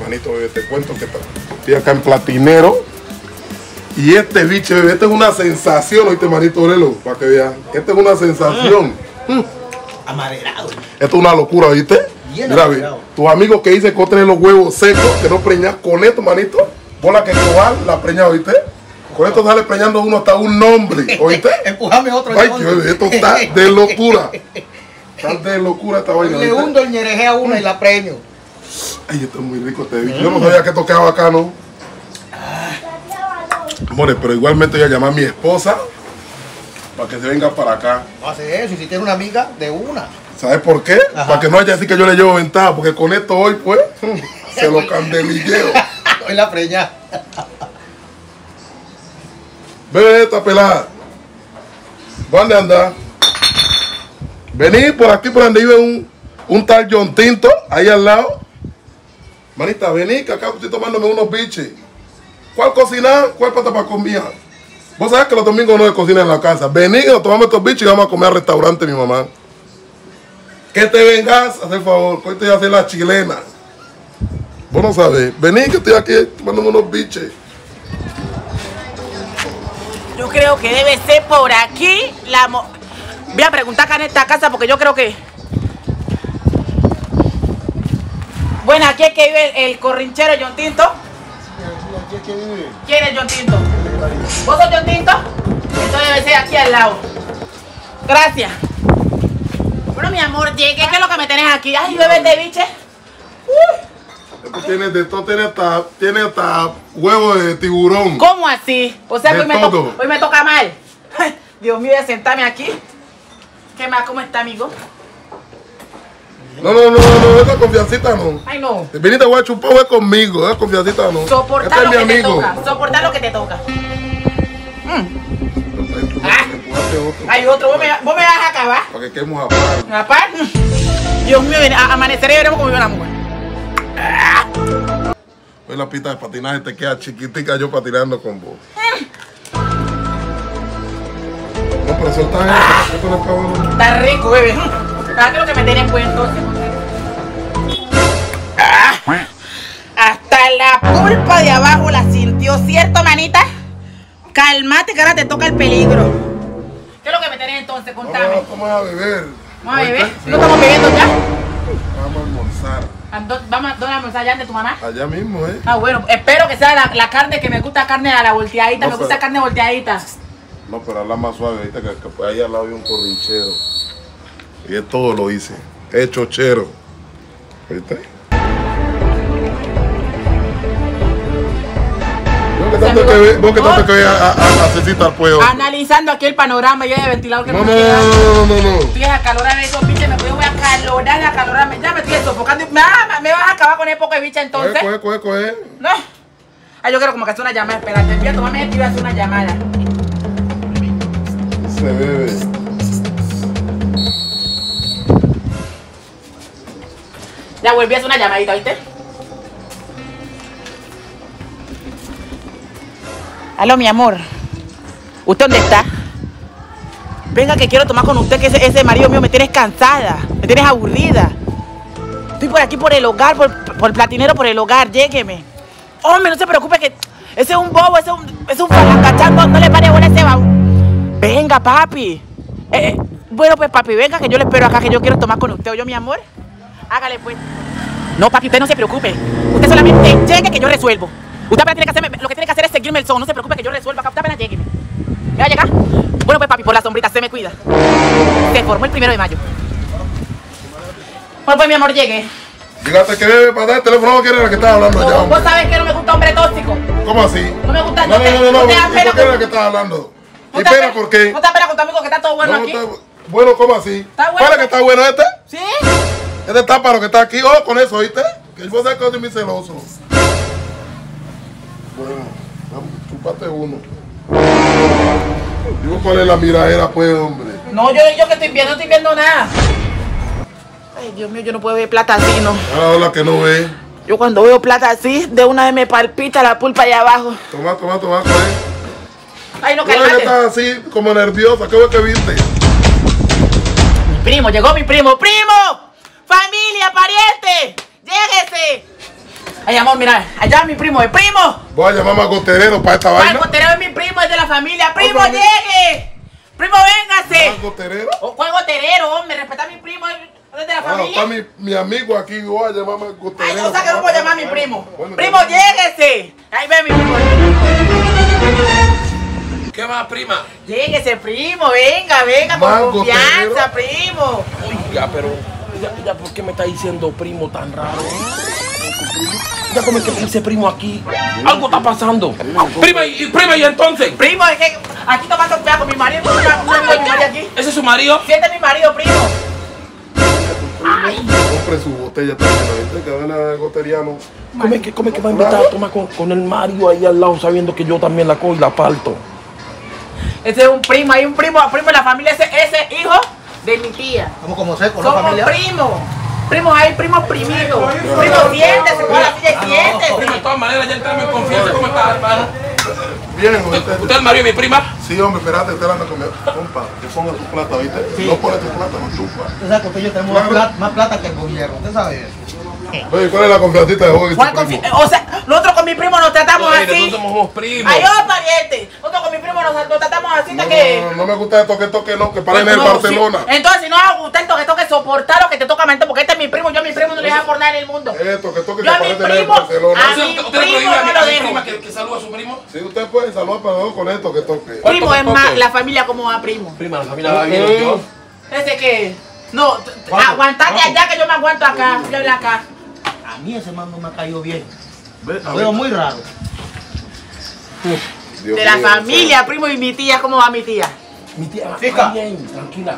Manito, bebé, te cuento que está- estoy acá en Platinero. Y este bicho, bebé, esta es una sensación, oíste, manito, orelo, para que vean. Esta es una sensación. Amaderado. Esto es una locura, ¿viste? Bien Mira, ve, tus amigos que dicen que tenés los huevos secos, que no preñas con esto, manito. Bola que cobar la preña, ¿oíste? Con esto sale preñando uno hasta un nombre, ¿oíste? Empujame otro. Ay, bebé, esto está de locura. Está de locura esta vaina. Le ¿oíste? hundo el ñereje a uno y la preño. Ay, esto es muy rico este bicho. Yo no sabía que tocaba acá, ¿no? More, pero igualmente voy a llamar a mi esposa para que se venga para acá. No hace eso. Y si tiene una amiga, de una. ¿Sabes por qué? Ajá. Para que no haya así que yo le llevo ventaja, porque con esto hoy, pues, se lo candelilleo. Hoy la preña. Ve esta pelada. ¿Dónde anda? Vení por aquí, por donde vive un, un tal John Tinto, ahí al lado. Manita, vení, que acá estoy tomándome unos biches. ¿Cuál cocinar? ¿Cuál pata para comida? Vos sabés que los domingos no se cocina en la casa. Vení, que nos tomamos estos bichos y vamos a comer al restaurante, mi mamá. Que te vengas, haz el favor, que hoy te voy a hacer la chilena. Vos no sabés. Vení, que estoy aquí tomándome unos biches. Yo creo que debe ser por aquí la mo- Voy a preguntar acá en esta casa porque yo creo que. Bueno, aquí es que vive el, el corrinchero John Tinto. ¿Quién es John Tinto? ¿Vos sos John Tinto? Entonces debe ser aquí al lado. Gracias. Bueno, mi amor, llegué. ¿Qué es lo que me tenés aquí? Ay, bebé de biche. Esto tiene de todo, tiene hasta, tiene hasta huevo de tiburón. ¿Cómo así? O sea, que hoy me, hoy toca mal. Dios mío, voy a sentarme aquí. ¿Qué más? ¿Cómo está, amigo? No, no, no, no, esa confiancita no. Ay, no. Viniste voy a chupar es conmigo, esa confiancita no. Soportar este lo es que mi te amigo. toca. Soportar lo que te toca. Ah. Otro, Hay otro. Vos me, vos me vas a acabar. Para que quedemos a par. Papá. Dios mío, a- amaneceré y veremos cómo vive la mujer. Hoy la pista de patinaje te queda chiquitica yo patinando con vos. No, pero suelta eso, no está rico, bebé. ¿Sabes qué es lo que me tenés pues entonces? Cálmate que ahora te toca el peligro. ¿Qué es lo que me tenés entonces? Contame. Vamos, vamos a beber. Vamos a beber. ¿No estamos bebiendo ya? Vamos a almorzar. ¿A dó- ¿Vamos a dónde almorzar allá de tu mamá? Allá mismo, ¿eh? Ah, bueno, espero que sea la, la carne que me gusta, carne a la volteadita, No, me gusta pero- carne volteadita. No, pero habla más suave, ahorita que, que por ahí al lado hay un corrinchero. Y es todo lo hice. Es chochero. ¿Viste? Que tanto que ve, vos que tanto que ve a, a, a, Cecita pueblo. Analizando aquí el panorama y el ventilador que No, me no, no, no, no, no. Estoy acalorada esos bichos, me voy a acalorar, acalorarme. Ya me estoy sofocando. Ah, me vas a acabar con el poco de bicha entonces. Coge, coge, coge. No. Ay, yo quiero como que hacer una llamada. Espérate, voy a tomarme esto y voy a hacer una llamada. Se bebe. Ya volví a hacer una llamadita, ¿viste? Aló, mi amor. ¿Usted dónde está? Venga, que quiero tomar con usted, que ese, ese marido mío me tienes cansada, me tienes aburrida. Estoy por aquí por el hogar, por, por el platinero, por el hogar, llégueme. Hombre, no se preocupe que ese es un bobo, ese es un, ese no, le pare bola ese baú. Venga, papi. Eh, eh, bueno, pues, papi, venga, que yo le espero acá, que yo quiero tomar con usted, yo, mi amor. Hágale, pues. No, papi, usted no se preocupe. Usted solamente llegue que yo resuelvo. Usted tiene que hacerme, lo que tiene que es el son. No se preocupe que yo resuelvo acá. Usted apenas llegue. ¿Me va a llegar? Bueno, pues, papi, por la sombrita, se me cuida. Se formó el primero de mayo. Bueno, pues, mi amor, llegue. Dígate que bebe para dar el teléfono, no quiere la que estaba hablando allá. Vos sabés que no me gusta hombre tóxico. ¿Cómo así? No me gusta, No, no no, no, no, ¿Y pena por con- que estaba hablando? ¿No ¿Y pena por qué? ¿No te apena con tu amigo que está todo bueno No, aquí? Bueno, ¿cómo así? Está bueno. ¿Cuál es que está bueno este? ¿Sí? Este táparo que está aquí, oh, con eso, ¿oíste? Que vos sabés que yo soy muy celoso. Bueno, vamos, chupate uno. Digo, ¿cuál es la miradera, pues, hombre? No, yo, yo que estoy viendo, no estoy viendo nada. Ay, Dios mío, yo no puedo ver plata así, ¿no? Ahora la que no ve. Yo cuando veo plata así, de una vez me palpita la pulpa allá abajo. Toma, toma, toma, pues. Ay, no, ¿Tú ves que cálmate. estás así, como nerviosa? ¿Qué ves que viste? Mi primo, llegó mi primo. ¡Primo! ¡Familia, pariente! ¡Lléguese! Ay, amor, mira, allá mi primo, el primo. Voy a llamar a Goterero para esta Ay, vaina. Goterero es mi primo, es de la familia. Primo, Otra vez. llegue. Primo, véngase. ¿Más Goterero? O- ¿Cuál goterero, hombre? Respeta a mi primo, es de la Ah, familia. está mi, mi amigo aquí. Voy a llamar a Ay, Goterero. no sé que no puedo llamar a mi primo. Bueno, Primo, lléguese. Ahí ve mi primo. ¿Qué va, prima? Lléguese, primo. Venga, venga, con Más confianza, primo. Oiga, pero. Ya, ya, ¿por qué me está diciendo primo tan raro? Ya como que dice primo aquí. Algo está pasando. Prima, y, prima, y entonces. Primo, es que aquí tomando cuidado con mi marido. ¿No no mi marido aquí? ¿Ese es su marido? Siente es mi marido, primo. Compre su botella también. Que ven a Goteriano. ¿Cómo es que, cómo es que va a invitar a tomar con, con el Mario ahí al lado sabiendo que yo también la cojo y la parto? Ese es un primo, hay un primo, primo de la familia, ese, ese hijo de mi tía. Como como seco, ¿no, Somos familia? primos. Primos, hay primos primitos. Primo, siéntese, con la silla, Prima, de siéntese. todas maneras, ya entramos en confianza. ¿Cómo está, hermano? Bien, ¿Usted, usted es el y mi prima? Sí, hombre, espérate, usted anda conmigo. Compa, que ponga tu plata, ¿viste? No pone tu plata, no chupa. Usted sabe que yo plata, más plata que el gobierno. Usted sabe eso. Oye, ¿cuál es la confiancita de confi- O sea, nosotros con mi primo nos tratamos Oye, así. nosotros somos primos. Ay, oh, pariente. Nosotros con mi primo nos, nos tratamos así No, que. no, no, no me gusta esto que toque, no, que paren en el No, Barcelona. sí. Entonces, si no va a gustar esto que toque soportar lo que te toca mente, porque este es mi primo, yo a mi primo no le dejo por nada en el mundo. Esto que toque que Yo a mi el primo- a ¿Usted, mi primo no lo dejo. que, que saluda a su primo? Sí, usted puede saludar para con esto que toque. Primo es toque? más la familia como va primo. Prima, la familia va bien. Yo. Ese que. No, aguantate allá que yo me aguanto acá. Yo acá. A mí ese man no me ha caído bien. Lo veo muy raro. Dios De la mío, familia, primo y mi tía, ¿cómo va mi tía? Mi tía va Chica. bien, tranquila.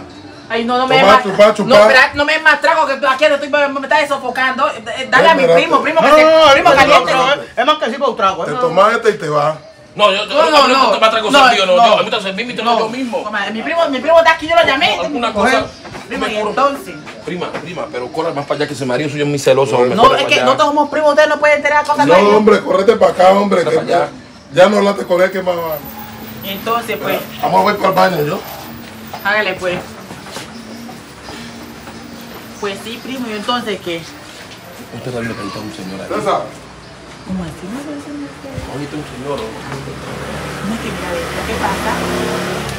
Ay, no, no me Chupá, más. chupá, chupá. No, espera, no me des más trago que tú aquí te estoy, me, me estás sofocando. Eh, eh, Dale a mi primo, primo No, que no, se. no, primo no, caliente. no, no, Es más que sí para un trago. Te tomas este y te vas. No, yo, yo No, no, a mí no. me gusta trago No, servido, no, no. yo, a mí me gusta servir, no, yo mismo. Toma, Mi primo, mi primo está aquí, yo lo llamé. Alguna Coge. cosa. Primo, y me curo. entonces. Prima, prima, pero corra más para allá que ese marido suyo es muy celoso. hombre, No, es que allá. nosotros somos primos, ustedes no pueden enterar cosas No, de hombre, correte para acá, hombre. Que allá. ya no hablaste con él, que más va. Entonces, pues, Vamos a ir para el baño, ¿yo? hágale pues. Pues sí, primo, y entonces qué? Usted también le a un señor ahí. ¿Cómo así? No, no. Ahorita un señor. No es que mira, ¿qué pasa?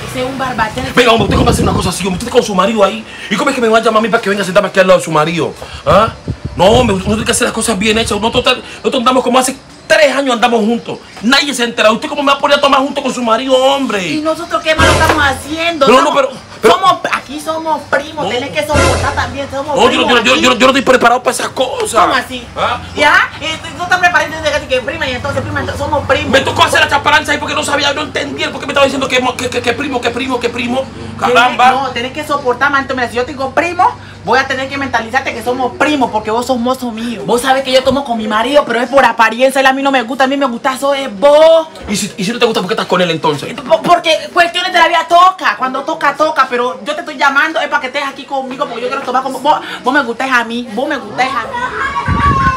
Ese es un barbachán. Venga, hombre, usted cómo hace una cosa así, hombre, usted está con su marido ahí. ¿Y cómo es que me va a llamar a mí para que venga a sentarme aquí al lado de su marido? ¿Ah? No, hombre, uno tiene que hacer las cosas bien hechas. Nosotros, nosotros andamos como hace tres años andamos juntos. Nadie se entera. ¿Usted cómo me va a poner a tomar junto con su marido, ¿Y hombre? nosotros qué malo estamos haciendo? No, no, pero- pero- somos, aquí somos primos, No. tenés que soportar también, somos No, primos yo, yo, yo, yo no estoy preparado para esas cosas. ¿Cómo así? ¿Ah? ¿Ya? Y tú estás preparado desde que prima y entonces prima, entonces somos primos. Me tocó hacer la chaparanza ahí porque no sabía, no entendía por qué me estaba diciendo que, que, que, que primo, que primo, que primo. Caramba. No, tenés que soportar, man. Mira, si yo tengo primo, voy a tener que mentalizarte que somos primos porque vos sos mozo mío. Vos sabés que yo tomo con mi marido, pero es por apariencia. Él a mí no me gusta, a mí me gusta, eso es vos. ¿Y si, y si no te gusta, ¿por qué estás con él entonces? Po- Porque cuestiones de la vida toca, cuando toca, toca, pero yo te estoy llamando es para que estés aquí conmigo porque yo quiero tomar como vos, vos me gustáis a mí, vos me gustáis a mí.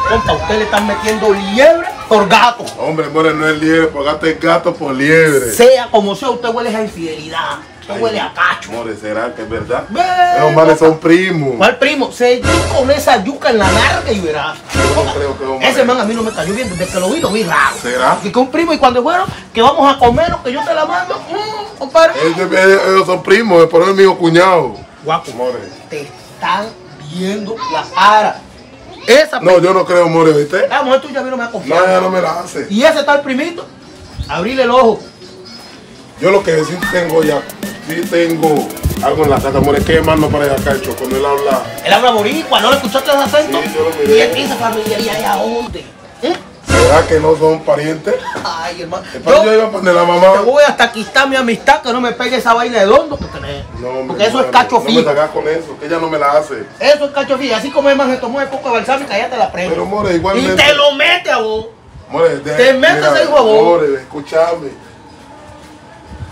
Compa, usted le están metiendo liebre por gato. Hombre, more, no es liebre, porque gato es gato por liebre. Sea como sea, usted huele a infidelidad. Usted huele a cacho. More, ¿será que es verdad? Ve, Esos manes son primos. ¿Cuál primo? Seguí con esa yuca en la narga y verás. Yo no creo que es un Ese man a mí no me cayó bien, desde que lo vi lo vi raro. ¿Será? Y que un primo y cuando fueron, que vamos a comer, que yo te la mando, mm, compadre. Ellos, son primos, es por el mío cuñado. Guapo, More. te están viendo la cara. Esa No, yo no creo, More, ¿viste? la mujer tuya a mí no me ha No, confiado. ella no me la hace. Y ese tal primito, abrirle el ojo. Yo lo que sí tengo ya, sí tengo algo en la casa, More, que mando para allá, Cacho, cuando él habla. Él habla boricua, ¿no le escuchaste el acento? Sí, yo lo miré. Y él dice familiaridad de a dónde. ¿Eh? ¿Será que no son parientes? Ay, hermano. Yo Yo iba a poner la te mamá. voy hasta quitar mi amistad, que no me pegue esa vaina de dondo, No, hombre, porque eso es cacho No me fijo. sacas con eso, que ella no me la hace. Eso es cacho fijo. Así como el man se tomó un poco de balsámica, ya te la prende. Pero, more, y te lo mete a vos. More, de- Te metes ahí, huevón. More, escúchame.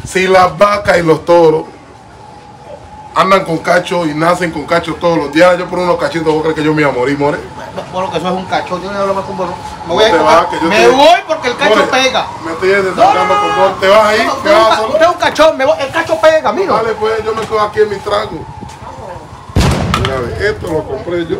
Si las vacas y los toros andan con cacho y nacen con cacho todos los días, yo por unos cachitos, ¿vos crees que yo me iba a morir, more? Bueno, que eso es un cacho. Yo no hablo más con vos. Me voy, a vas, que yo me te- voy porque el cacho More, pega. Me estoy No, no, con vos. ¿Te vas ahí? no, ¿Te vas solo? usted es un cachón. me voy- el cacho pega, mira. Vale, pues yo me quedo aquí en mi trago. Mira, esto lo compré yo.